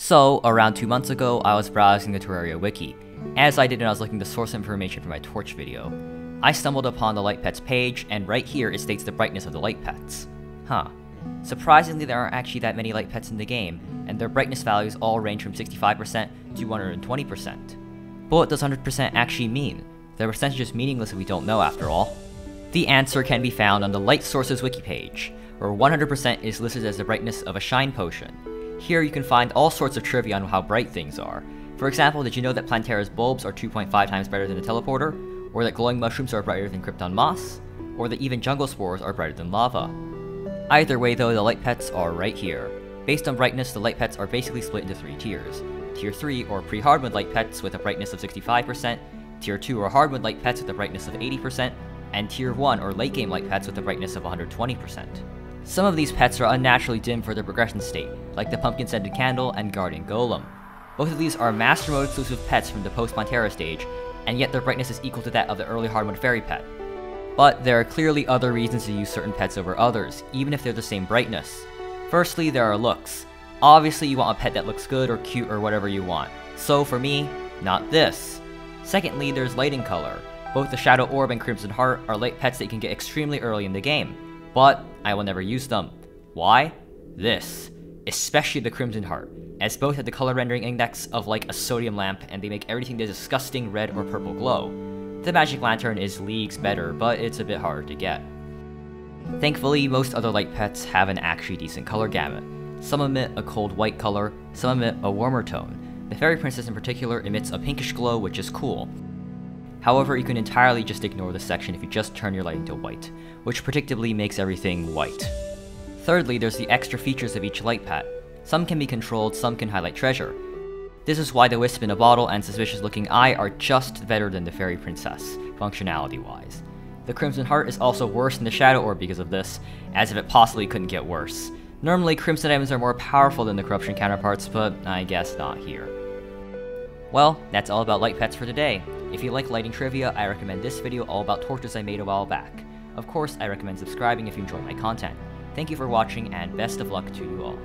So, around two months ago, I was browsing the Terraria wiki. As I did when I was looking to source information for my torch video. I stumbled upon the light pets page, and right here it states the brightness of the light pets. Huh. Surprisingly, there aren't actually that many light pets in the game, and their brightness values all range from 65% to 120%. But what does 100% actually mean? The percentage is meaningless if we don't know after all. The answer can be found on the Light Sources wiki page, where 100% is listed as the brightness of a shine potion. Here you can find all sorts of trivia on how bright things are. For example, did you know that Plantera's bulbs are 2.5 times brighter than a teleporter? Or that glowing mushrooms are brighter than Krypton moss? Or that even jungle spores are brighter than lava? Either way though, the light pets are right here. Based on brightness, the light pets are basically split into three tiers. Tier 3 or pre-hardmode light pets with a brightness of 65%, Tier 2 or hardmode light pets with a brightness of 80%, and Tier 1 or late game light pets with a brightness of 120%. Some of these pets are unnaturally dim for their progression state, like the Pumpkin Scented Candle and Guardian Golem. Both of these are Master Mode exclusive pets from the post-Plantera stage, and yet their brightness is equal to that of the early Hardmode Fairy pet. But there are clearly other reasons to use certain pets over others, even if they're the same brightness. Firstly, there are looks. Obviously, you want a pet that looks good or cute or whatever you want. So for me, not this. Secondly, there's lighting color. Both the Shadow Orb and Crimson Heart are light pets that you can get extremely early in the game, but I will never use them. Why? This. Especially the Crimson Heart, as both have the color rendering index of like a sodium lamp and they make everything the disgusting red or purple glow. The Magic Lantern is leagues better, but it's a bit harder to get. Thankfully, most other light pets have an actually decent color gamut. Some emit a cold white color, some emit a warmer tone. The Fairy Princess in particular emits a pinkish glow, which is cool. However, you can entirely just ignore this section if you just turn your lighting to white, which predictably makes everything white. Thirdly, there's the extra features of each light pet. Some can be controlled, some can highlight treasure. This is why the Wisp in a Bottle and Suspicious Looking Eye are just better than the Fairy Princess, functionality-wise. The Crimson Heart is also worse than the Shadow Orb because of this, as if it possibly couldn't get worse. Normally, Crimson items are more powerful than the Corruption counterparts, but I guess not here. Well, that's all about light pets for today. If you like lighting trivia, I recommend this video all about torches I made a while back. Of course, I recommend subscribing if you enjoy my content. Thank you for watching, and best of luck to you all.